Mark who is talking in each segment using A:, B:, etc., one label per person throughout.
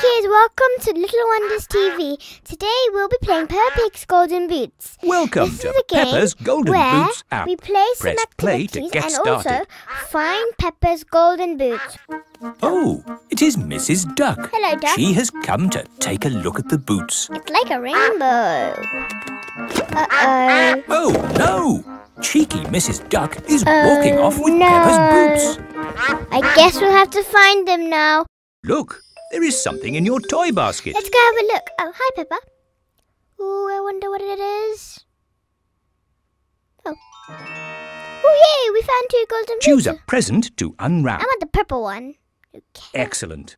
A: kids, welcome to Little Wonders uh-huh. TV. Today we'll be playing Peppa uh-huh. Pig's Golden Boots.
B: Welcome
A: This
B: to
A: is a game
B: Peppa's Golden
A: where
B: Boots app.
A: we play some
B: Press play to
A: activities
B: get
A: and
B: started.
A: also find Peppa's Golden Boots.
B: Oh, it is Mrs. Duck.
A: Hello, Duck.
B: She has come to take a look at the boots.
A: It's like a rainbow. Uh-oh.
B: Oh, no! Cheeky Mrs. Duck is oh, walking
A: Oh,
B: off with
A: no.
B: Peppa's boots.
A: I guess we'll have to find them now.
B: Look, there is something in your toy basket.
A: Let's go have a look. Oh, hi, Peppa. Oh, I wonder what it is. Oh. Oh, yay, we found two golden boots.
B: Choose a present to unwrap.
A: I want the purple one. Okay.
B: Excellent.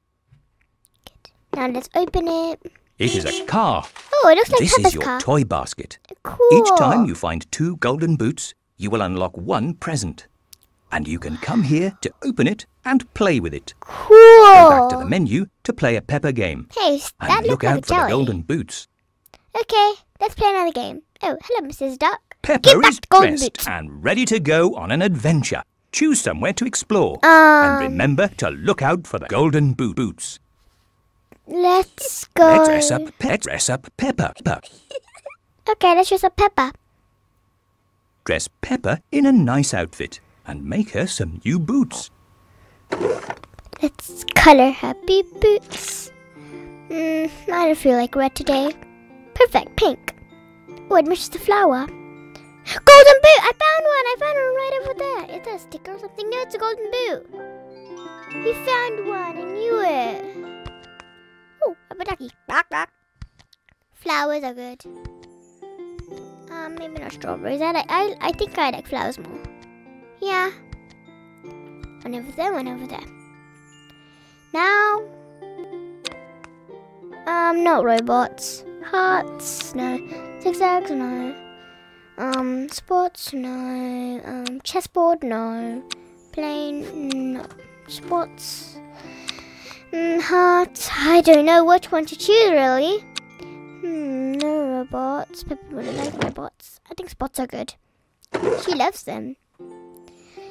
A: Now let's open it.
B: It is a car.
A: Oh, it looks like
B: This
A: Peppa's
B: is your
A: car.
B: toy basket.
A: cool.
B: Each time you find two golden boots, you will unlock one present. And you can come here to open it and play with it.
A: Cool.
B: Go back to the menu to play a Peppa game.
A: Hey,
B: And
A: that
B: look
A: looks like
B: out for the golden boots.
A: Okay, let's play another game. Oh, hello, Mrs. Duck. Peppa
B: is dressed
A: boots.
B: and ready to go on an adventure. Choose somewhere to explore.
A: Um,
B: and remember to look out for the golden boot boots.
A: let's go.
B: Let's dress up, pe- dress up Peppa. Peppa.
A: Okay, let's dress up Peppa.
B: Dress Peppa in a nice outfit and make her some new boots.
A: Let's color happy boots. Hmm, I don't feel like red today. Perfect, pink. Oh, it the flower. Golden boot! I found one! I found one right over there. That a sticker or something? No, it's a golden boot. You found one. I knew it. Oh, a ducky. Bark, bark. Flowers are good. Um, maybe not strawberries. I like. I, I think I like flowers more. Yeah. One over there. One over there. Now, um, not robots. Hearts, no. Zigzags, no. Um, sports, no. Um, chessboard, no. Plane, no. Sports. Mm, hearts. I don't know which one to choose, really. Hmm, no robots. Peppa really like robots. I think spots are good. She loves them.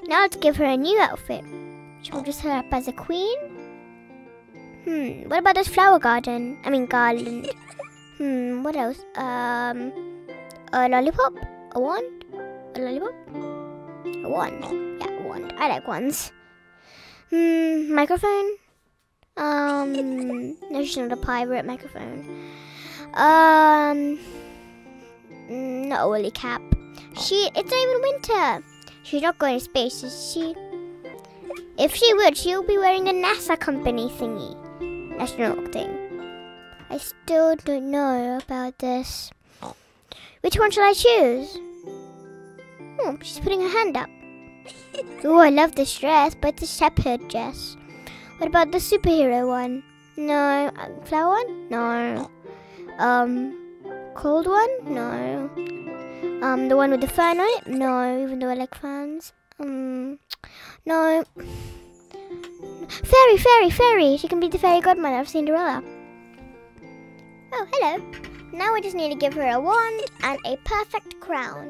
A: Now let's give her a new outfit. We dress her up as a queen? Hmm, what about this flower garden? I mean garland. Hmm, what else? Um, a lollipop? A wand? A lollipop? A wand. Yeah, a wand. I like wands. Hmm, microphone? Um, no, she's not a pirate microphone. Um, mm, not a woolly cap. She, it's not even winter. She's not going to space, is she? If she would, she'll be wearing a NASA company thingy. Astronaut thing. I still don't know about this. Which one shall I choose? Oh, she's putting her hand up. Oh, I love this dress, but it's a shepherd dress. What about the superhero one? No. Uh, flower one? No. Um, cold one? No. Um, the one with the fan on it? No, even though I like fans. Um, no. Fairy, fairy, fairy. She can be the fairy godmother of Cinderella. Oh, hello. Now we just need to give her a wand and a perfect crown.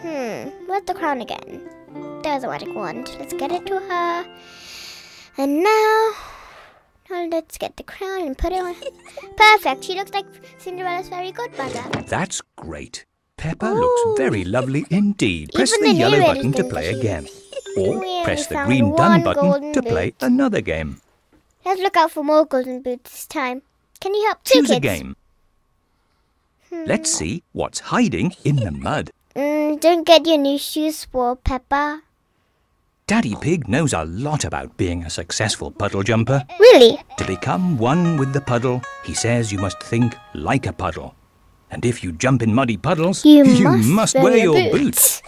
A: Hmm, where's the crown again? There's a magic wand. Let's get it to her. And now, now let's get the crown and put it on. Perfect. She looks like Cinderella's fairy godmother.
B: That's great. Peppa
A: Ooh.
B: looks very lovely indeed. Press the
A: the
B: yellow button to play again. Or press the green
A: one
B: done button
A: golden
B: to play
A: boot.
B: another game.
A: Let's look out for more golden boots this time. Can you help two
B: Choose
A: kids?
B: a game.
A: Hmm.
B: Let's see what's hiding in the mud.
A: Mm, don't get your new shoes spoiled, Peppa.
B: Daddy Pig knows a lot about being a successful puddle jumper.
A: Really?
B: To become one with the puddle, he says you must think like a puddle. And if you jump in muddy puddles,
A: You must
B: wear
A: wear
B: your
A: your
B: boots.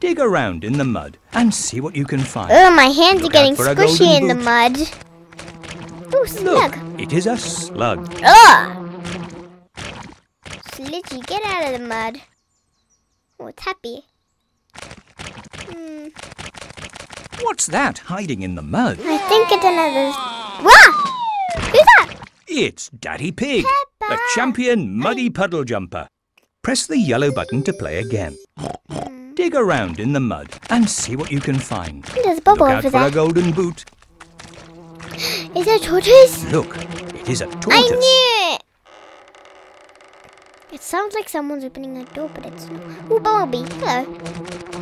B: Dig around in the mud and see what you can find.
A: Oh, my hands
B: Look
A: are getting
B: out for a
A: squishy in the
B: boot.
A: mud. Ooh,
B: Look,
A: slug.
B: it is a slug.
A: Ugh! Slidgy, get out of the mud. Oh, it's happy. Hmm,
B: What's that hiding in the mud?
A: I think it's another. Wah! Who's that?
B: It's Daddy Pig, the champion muddy puddle jumper. Press the yellow button to play again. Dig around in the mud and see what you can find.
A: There's a
B: Look out for
A: there.
B: a golden boot.
A: Is it a tortoise?
B: Look, it is a tortoise.
A: I knew it! Sounds like someone's opening a door, but it's not. Ooh, Bumblebee. Hello.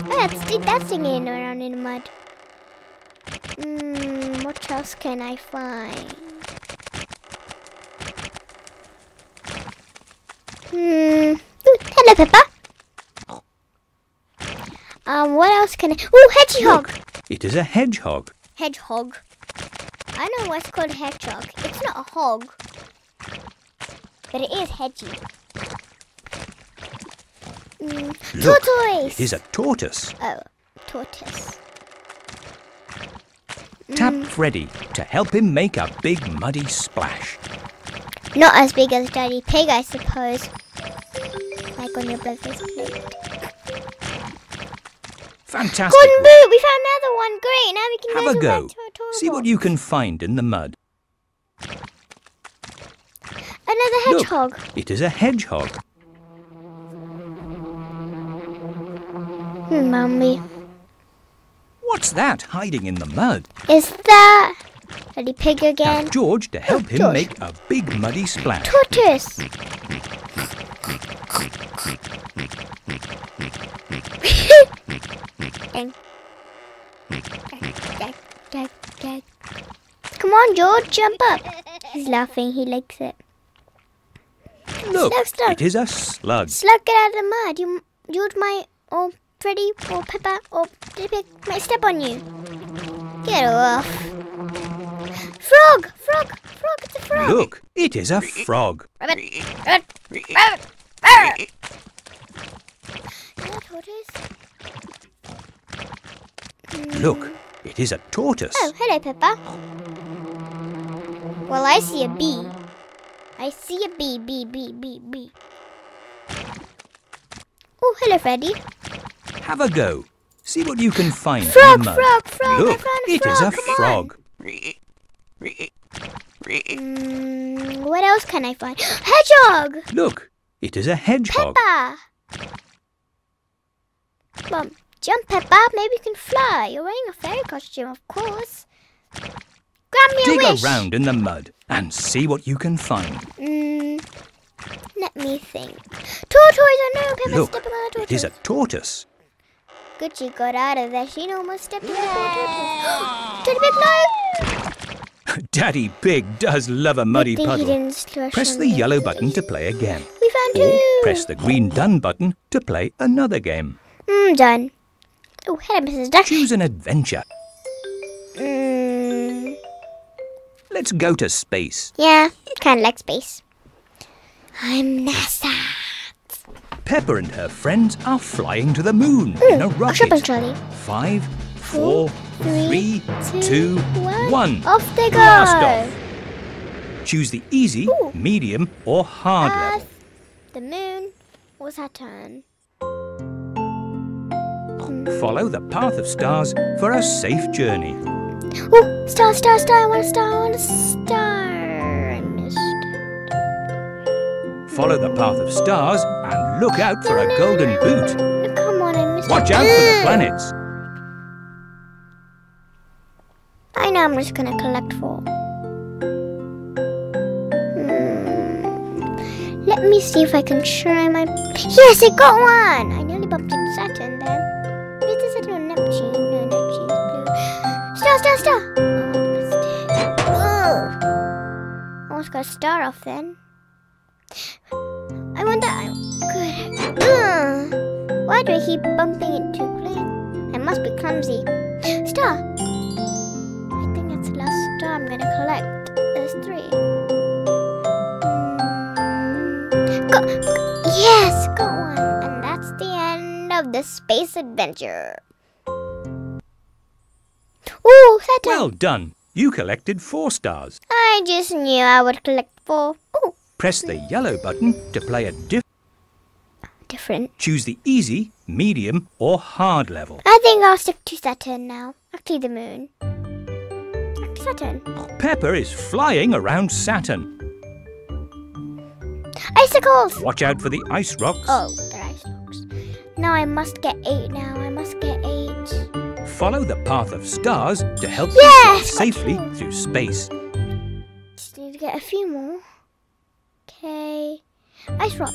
A: Oh, that's, that's singing around in the mud. Hmm, what else can I find? Hmm. Ooh, hello, Peppa. Um, what else can I... Ooh, hedgehog!
B: Look, it is a hedgehog.
A: Hedgehog. I know what's called hedgehog. It's not a hog. But it is hedgy. Mm,
B: Look,
A: tortoise!
B: It is a tortoise.
A: Oh, tortoise.
B: Tap
A: Mm.
B: Freddy to help him make a big muddy splash.
A: Not as big as Daddy Pig, I suppose. Like on your brother's plate.
B: Fantastic.
A: Golden boot! We found another one. Great. Now we can
B: Have a go. See what you can find in the mud.
A: Another
B: Look.
A: hedgehog.
B: It is a hedgehog.
A: Mommy.
B: What's that hiding in the mud?
A: Is that Daddy Pig
B: Now
A: again?
B: George to help him
A: George.
B: make a big muddy splash.
A: Tortoise. Come on, George, jump up. He's laughing. He likes it.
B: Look,
A: Slug, slug.
B: it is a slug.
A: Slug, get out of the mud. You, George might, or Freddy, or oh, Peppa, or Pig might step on you. Get off. Frog, frog, frog. It's a frog.
B: Look, it is a frog.
A: Rabbit, rabbit, rabbit, rabbit. Is that tortoise? Hmm.
B: Look, it is a tortoise.
A: Oh, hello, Peppa. Well, I see a bee. I see a bee, bee, bee, bee, bee. Oh, hello, Freddy.
B: Have a go. See what you can find
A: Frog,
B: in the mud.
A: frog, frog.
B: Look,
A: a
B: it is a frog.
A: Mm, what else can I find? Hedgehog!
B: Look, it is a hedgehog.
A: Peppa! Mom, jump, Peppa. Maybe you can fly. You're wearing a fairy costume, of course. Grant me a
B: Dig
A: wish.
B: around in the mud and see what you can find.
A: Mm, let me think. Tortoise! Oh no, Peppa's
B: Look,
A: stepping on a tortoise.
B: it is a tortoise.
A: Good she got out of there. She almost stepped on the poor tortoise. Teddy Big no!
B: Daddy Pig does love a muddy
A: Good thing he
B: puddle. Press the
A: the
B: yellow button to play again.
A: We found
B: Or
A: two!
B: press the green done button to play another game.
A: Mm, done. Oh, hello, Mrs. Duck.
B: Choose an adventure.
A: Mm,
B: Let's go to space.
A: yeah, kind of like space. I'm NASA.
B: Peppa and her friends are flying to the moon in a
A: A
B: rocket.
A: trolley.
B: Five, four, three, two, one.
A: Off they go.
B: Blast off. Choose the easy,
A: Ooh.
B: medium, or hard level.
A: The moon, or Saturn.
B: Follow the path of stars for a safe journey.
A: Oh, star, star, star. I want a star. I want a star. I missed it.
B: Follow the path of stars and look out for a golden boot.
A: Come on, I missed
B: Watch out for the planets.
A: I know I'm just gonna collect four. Hmm. Let me see if I can try my. Yes, I got one! I nearly bumped into Saturn then. Is this Saturn or Neptune? No, Neptune's blue. Star, star, star! Oh, I Almost got a star off then. I keep bumping into green? I must be clumsy. Star. I think that's the last star I'm gonna collect. There's three. Mm, Got, yes, got one. And that's the end of the space adventure. Ooh, Saturn.
B: Well done. You collected four stars.
A: I just knew I would collect four. Ooh,
B: Press the yellow button to play a diff.
A: different.
B: Choose the easy, medium, or hard level.
A: I think I'll stick to Saturn now. Actually, the moon. Saturn.
B: Oh, Peppa is flying around Saturn.
A: Icicles!
B: Watch out for the ice rocks.
A: Oh, they're ice rocks. Now I must get eight now. I must get eight.
B: Follow the path of stars to help
A: Yes!
B: you safely through space.
A: Just need to get a few more. Okay. Ice rock.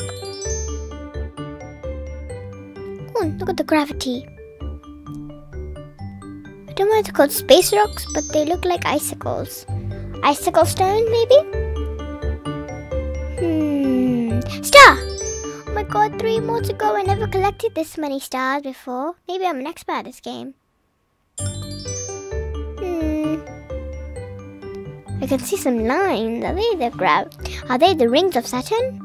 A: Oh, look at the gravity. I don't know if they're called space rocks, but they look like icicles. Icicle stone, maybe? Hmm. Star! Oh my god, three more to go. I never collected this many stars before. Maybe I'm an expert at this game. Hmm. I can see some lines. Are they the grav? Are they the rings of Saturn?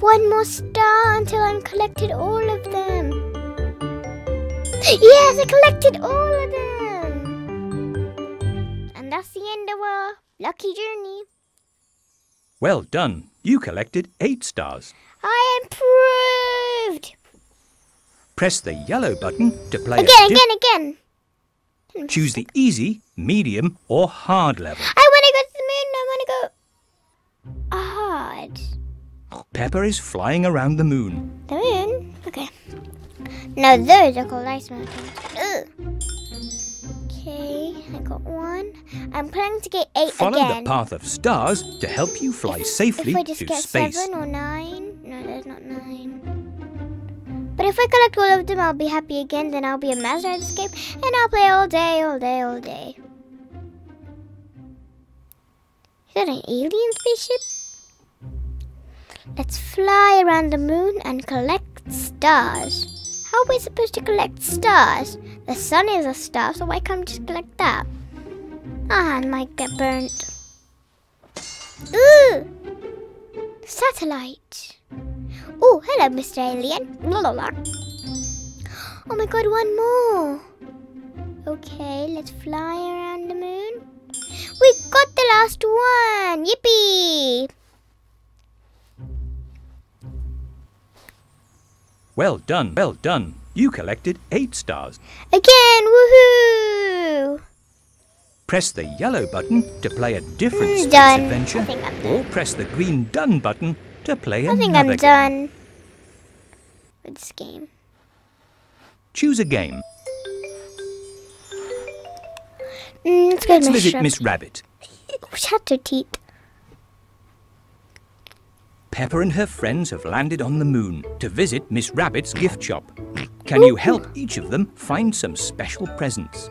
A: One more star until I'm collected all of them. Yes, I collected all of them. And that's the end of our lucky journey.
B: Well done. You collected eight stars.
A: I improved.
B: Press the yellow button to play
A: Again, again, again.
B: Choose the easy, medium, or hard level.
A: I
B: Peppa is flying around the moon.
A: The moon? Okay. Now those are called ice mountains. Ugh. Okay, I got one. I'm planning to get eight
B: Follow
A: again.
B: the path of stars to help you fly safely
A: if I just
B: to
A: get
B: space.
A: seven or nine, no, there's not nine. But if I collect all of them, I'll be happy again. Then I'll be a master at this game, and I'll play all day, all day, all day. Is that an alien spaceship? Let's fly around the moon and collect stars. How are we supposed to collect stars? The sun is a star, so why can't we just collect that? Ah, I might get burnt. Ooh! Satellite. Oh, hello, Mr. Alien. La, la, la. Oh my god, one more. Okay, let's fly around the moon. We got the last one. Yippee!
B: Well done, well done. You collected eight stars.
A: Again, woohoo!
B: Press the yellow button to play a different
A: Mm,
B: space
A: done.
B: adventure,
A: I think I'm
B: or press the green done button to play
A: I
B: another
A: think I'm
B: game.
A: done with this game.
B: Choose a game.
A: Mm, let's go
B: Let's
A: to
B: visit. Miss Rabbit.
A: Shatter teeth.
B: Peppa and her friends have landed on the moon to visit Miss Rabbit's gift shop. Can you help each of them find some special presents?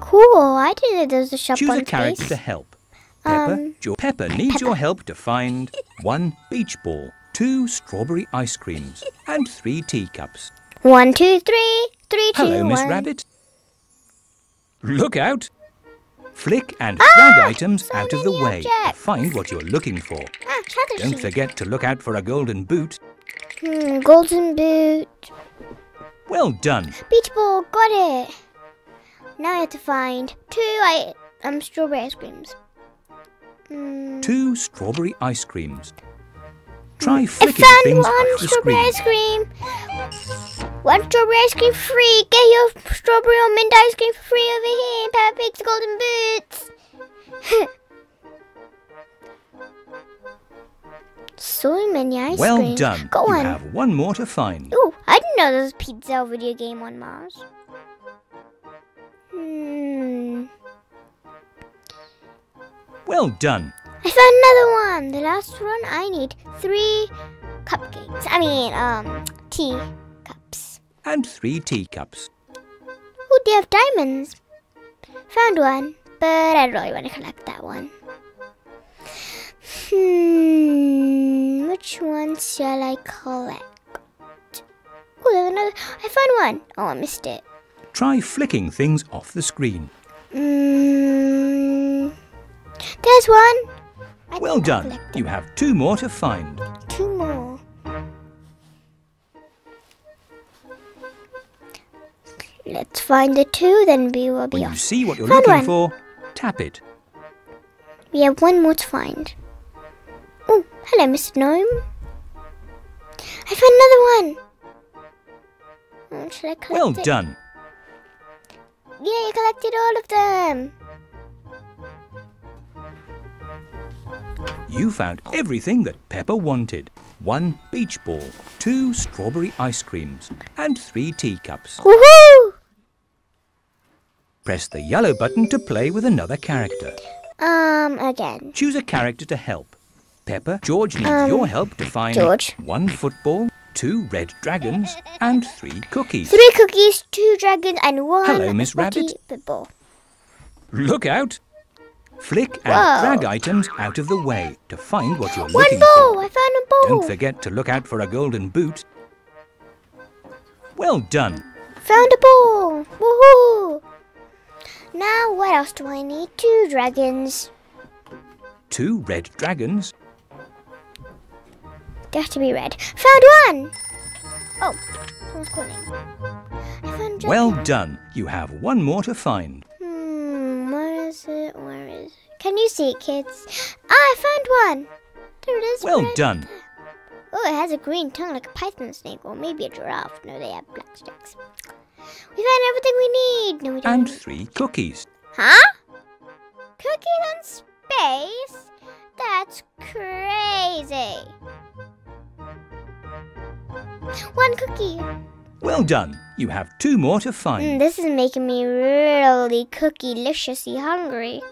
A: Cool. I didn't know there was a shop
B: Choose a character
A: space.
B: to help. Peppa,
A: Um,
B: jo- Peppa needs your help to find one beach ball, two strawberry ice creams, and three teacups.
A: One, two, three, three, two,
B: Hello, Miss. Rabbit. Look out! Flick and
A: Ah,
B: drag items
A: so
B: out of the way
A: objects.
B: find what you're looking for.
A: Ah,
B: Don't forget to look out for a golden boot.
A: Hmm, golden boot.
B: Well done.
A: Beach ball, got it. Now I have to find two I um strawberry ice creams. Mm.
B: Two strawberry ice creams. Try
A: I
B: flicking
A: found
B: things
A: one strawberry ice cream. One strawberry ice cream free. Get your strawberry or mint ice cream free over here Pig's Golden Boots. so many ice
B: Well
A: creams.
B: done.
A: Go
B: you
A: on.
B: have one more to find.
A: Ooh, I didn't know there was a pizza video game on Mars. Hmm.
B: Well done.
A: I found another one. The last one. I need three cupcakes. I mean, um, tea.
B: And three teacups.
A: Ooh, they have diamonds. Found one, but I don't really want to collect that one. Hmm, which one shall I collect? Oh, there's another. I found one. Oh, I missed it.
B: Try flicking things off the screen.
A: Hmm. There's one. I
B: Well done. You have two more to find.
A: Two more. Let's find the two, then we will be
B: When you
A: off.
B: see what you're
A: Found
B: looking
A: one.
B: for, tap it.
A: We have one more to find. Oh, hello, Mr. Gnome. I found another one. Oh, should I collect
B: Well
A: it?
B: done.
A: Yeah, I collected all of them.
B: You found everything that Peppa wanted. One beach ball, two strawberry ice creams, and three teacups.
A: Woohoo!
B: Press the yellow button to play with another character.
A: Um, again.
B: Choose a character to help. Peppa, George needs
A: Um,
B: your help to find
A: George.
B: one football, two red dragons, and three cookies.
A: Three cookies, two dragons, and one
B: Hello, Miss Rabbit.
A: football.
B: Look out! Flick and
A: Whoa.
B: drag items out of the way to find what you're
A: One
B: looking
A: ball!
B: for.
A: I found a ball!
B: Don't forget to look out for a golden boot. Well done.
A: Found a ball! Woohoo! Now, what else do I need? Two dragons.
B: Two red dragons,
A: They have to be red. Found one! Oh, someone's calling. I found a
B: Well done. You have one more to find.
A: Hmm, where is it? Where is it? Can you see it, kids? Ah, I found one! There it is.
B: Well
A: right
B: done.
A: Oh, it has a green tongue like a python snake, or maybe a giraffe. No, they have black sticks. We found everything we need. No, we don't.
B: And three cookies.
A: Huh? Cookies in space? That's crazy. One cookie.
B: Well done. You have two more to
A: Mm,
B: find.
A: this is making me really cookie-liciously hungry.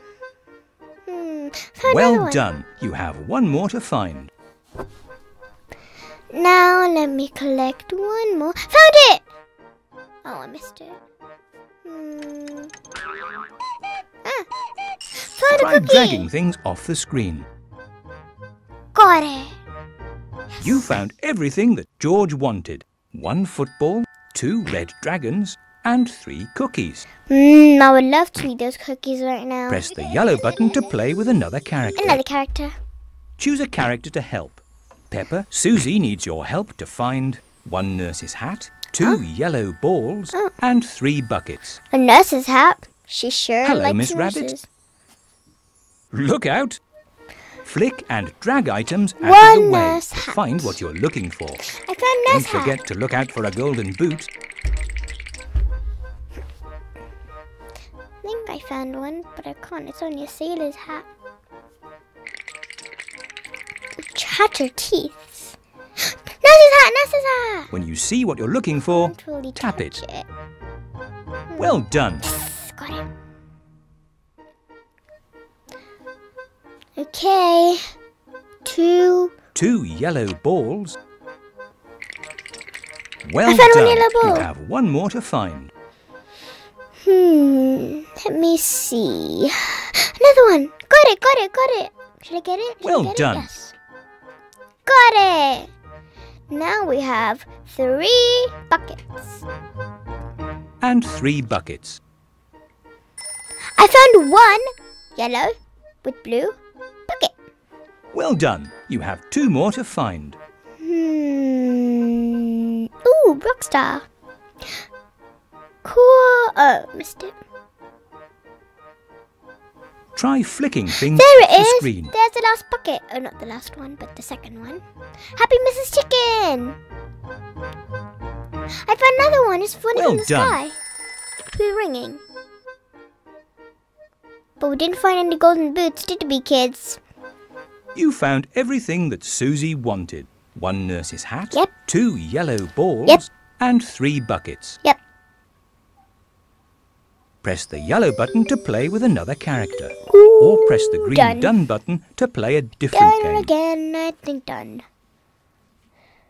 A: Hmm.
B: Well done. You have one more to find.
A: Now let me collect one more. Found it! Oh, I missed it. Hmm. Ah. Found
B: Try dragging things off the screen.
A: Got it.
B: You found everything that George wanted. One football, two red dragons, and three cookies.
A: Mmm, I would love to eat those cookies right now.
B: Press the yellow button to play with another character.
A: Another character.
B: Choose a character to help. Peppa, Susie needs your help to find one nurse's hat, two yellow balls,
A: Oh.
B: and three buckets.
A: A nurse's hat. She sure
B: Hello,
A: likes
B: Miss Rabbit.
A: nurses.
B: Look out! Flick and drag items out of the way
A: nurse
B: to
A: hat.
B: find what you're looking for.
A: I found
B: Don't
A: nurse hat.
B: forget to look out for a golden boot.
A: I think I found one, but I can't. It's only a sailor's hat. Chatter teeth. Nurse's hat, nurse's hat.
B: When you see what you're looking for,
A: really
B: tap it.
A: it.
B: Well done.
A: Got it. Okay. Two.
B: Two yellow balls. Well
A: I found one
B: done.
A: yellow ball.
B: You have one more to find.
A: Hmm. Let me see. Another one. Got it, got it, got it. Should I get it? Should
B: Well
A: get it?
B: done.
A: Yes. Got it. Now we have three buckets.
B: And three buckets.
A: I found one yellow with blue bucket.
B: Well done. You have two more to find.
A: Hmm. Ooh, Rockstar. Cool. Oh, missed it.
B: Try flicking things
A: There it
B: the
A: is.
B: screen.
A: There's the last bucket. Oh, not the last one, but the second one. Happy Mrs. Chicken. I found another one. It's floating
B: Well
A: from the
B: done.
A: sky. Who's ringing? But we didn't find any golden boots, did we, kids?
B: You found everything that Susie wanted. One nurse's hat,
A: Yep.
B: two yellow balls,
A: Yep.
B: and three buckets.
A: Yep.
B: Press the yellow button to play with another character. Or press the green
A: done.
B: done button to play a different
A: Done
B: game.
A: again. I think done.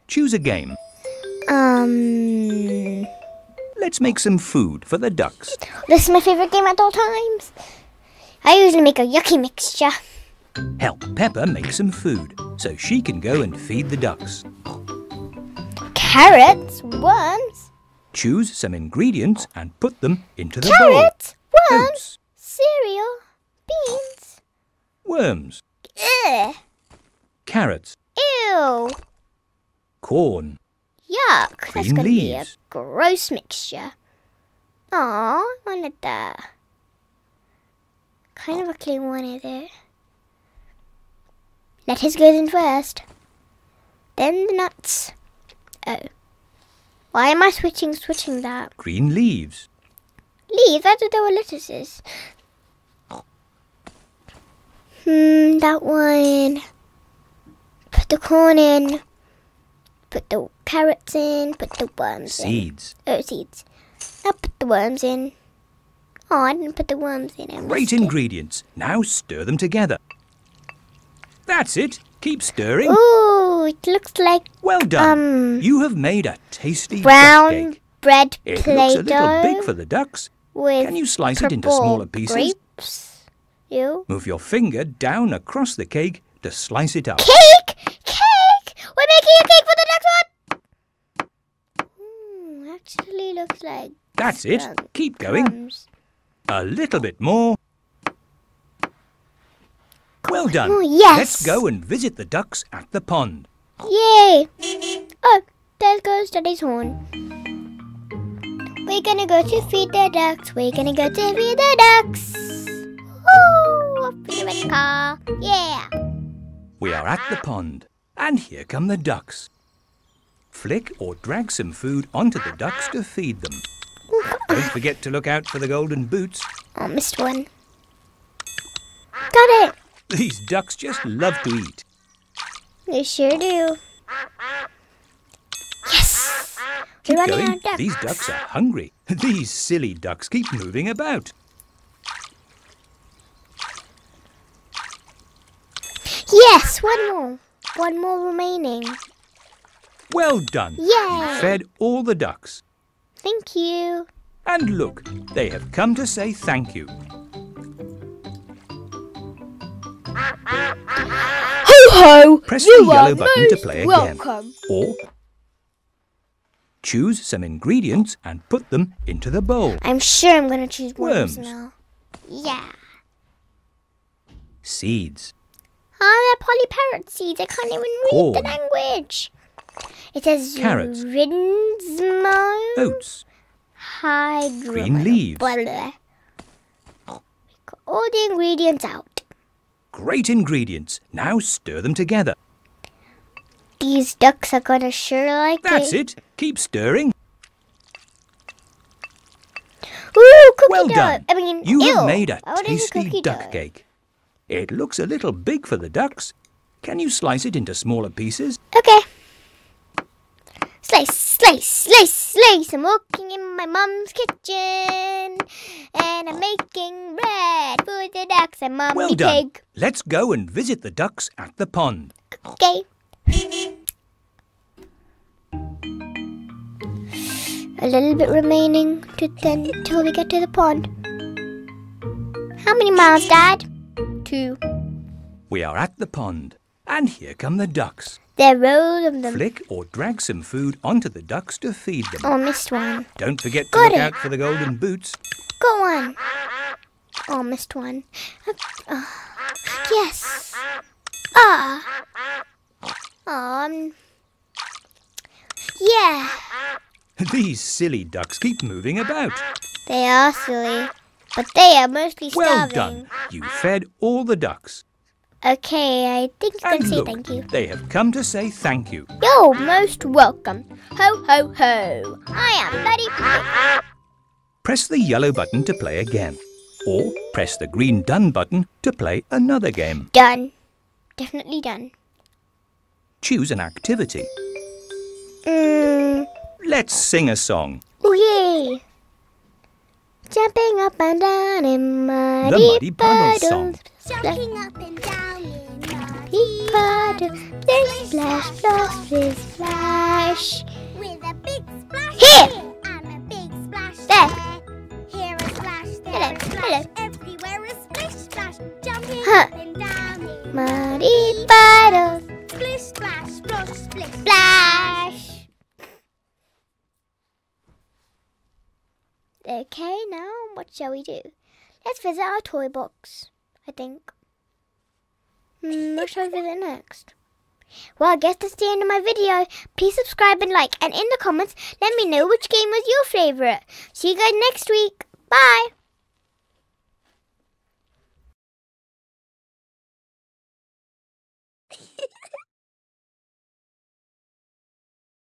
B: Choose a game.
A: Um,
B: Let's make some food for the ducks.
A: this is my favorite game at all times. I usually make a yucky mixture.
B: Help Peppa make some food so she can go and feed the ducks.
A: Carrots, worms,
B: Choose some ingredients and put them into the
A: carrots,
B: bowl.
A: worms,
B: Oats,
A: cereal, beans.
B: worms,
A: Ugh,
B: carrots,
A: ew,
B: corn,
A: yuck. That's gonna be a gross mixture. Aw, I wanted that. Kind of actually wanted it. Lettuce goes in first. Then the nuts. Oh. Why am I switching switching that?
B: green leaves,
A: Leaves? I thought they were lettuces. Hmm, that one. Put the corn in. Put the carrots in. Put the worms in.
B: seeds,
A: Oh, seeds. Now put the worms in. Oh, I didn't put the worms in. I
B: Great
A: missed it.
B: ingredients. Now stir them together. That's it. Keep stirring.
A: Ooh, it looks like
B: Well done.
A: um
B: you have made a tasty
A: brown
B: cake.
A: bread
B: It looks a little big for the ducks. Can you slice it into smaller pieces?
A: Grapes. You
B: Move your finger down across the cake to slice it up.
A: cake, cake. We're making a cake for the next one. Ooh, actually looks like
B: That's it. Keep going.
A: crumbs.
B: A little bit more. Well done.
A: more, yes.
B: Let's go and visit the ducks at the pond.
A: Yay! Oh, there goes Daddy's horn. We're gonna go to feed the ducks. We're gonna go to feed the ducks. Woo! In the car. Yeah!
B: We are at the pond, and here come the ducks. Flick or drag some food onto the ducks to feed them. Don't forget to look out for the golden boots.
A: Oh, missed one. Got it!
B: These ducks just love to eat.
A: They sure do. Yes!
B: Keep
A: We're
B: going.
A: ducks.
B: These ducks are hungry. These silly ducks keep moving about.
A: Yes, one more. One more remaining.
B: Well done.
A: Yay!
B: Fed all the ducks.
A: Thank you.
B: And look, they have come to say thank you.
A: Ho ho!
B: Press the yellow button to play again.
A: welcome.
B: Or choose some ingredients and put them into the bowl.
A: I'm sure I'm gonna choose worms,
B: Worms.
A: now. Yeah.
B: Seeds,
A: Oh, they're polyparrot seeds. I can't even read
B: Corn.
A: the language. It says
B: Carrots.
A: Rinsmo
B: oats,
A: hydro.
B: green leaves.
A: Blah, blah. All the ingredients out.
B: Great ingredients. Now stir them together.
A: These ducks are gonna sure like
B: That's
A: it.
B: it. Keep stirring.
A: Ooh, cookie
B: Well
A: dough.
B: done.
A: I mean,
B: You
A: ew.
B: have made a tasty
A: cookie
B: duck
A: dough?
B: cake. It looks a little big for the ducks. Can you slice it into smaller pieces?
A: Okay. Slice, slice, slice, I'm working in my mom's kitchen. And I'm making bread for the ducks and mommy
B: Well done.
A: pig.
B: Let's go and visit the ducks at the pond.
A: Okay. A little bit remaining to then till we get to the pond. How many miles, Dad? Two.
B: We are at the pond, and here come the ducks.
A: Are rows them.
B: Flick or drag some food onto the ducks to feed them.
A: Oh, missed one.
B: Don't forget to look
A: it.
B: out for the golden boots.
A: Got one. Oh, missed one. Uh, uh, yes. Ah. Um. Yeah.
B: These silly ducks keep moving about.
A: They are silly, but they are mostly
B: Well done. You fed all the ducks.
A: Okay, I think you
B: And
A: can say
B: look,
A: thank you.
B: they have come to say thank you.
A: You're most welcome. Ho ho ho. I am Buddy Pig.
B: Press the yellow button to play again. Or press the green done button to play another game.
A: Done. Definitely done.
B: Choose an activity.
A: Mmm.
B: Let's sing a song.
A: Oh yay! Jumping up and down in muddy,
B: The Muddy Puddles song.
A: Jumping up and down in puddles. Splish splash, splash, splash.
C: With a big splash
A: Here.
C: and a big splash
A: There.
C: Here a splash, there
A: Hello,
C: a splash,
A: hello.
C: everywhere a splish splash, jumping
A: Huh.
C: up and down in
A: Muddy puddles.
C: splish splash, splosh, splish
A: Splash! Okay, now what shall we do? Let's visit our toy box, I think. Hmm, what shall we visit next? Well, I guess that's the end of my video. Please subscribe and like, and in the comments, let me know which game was your favourite. See you guys next week. Bye!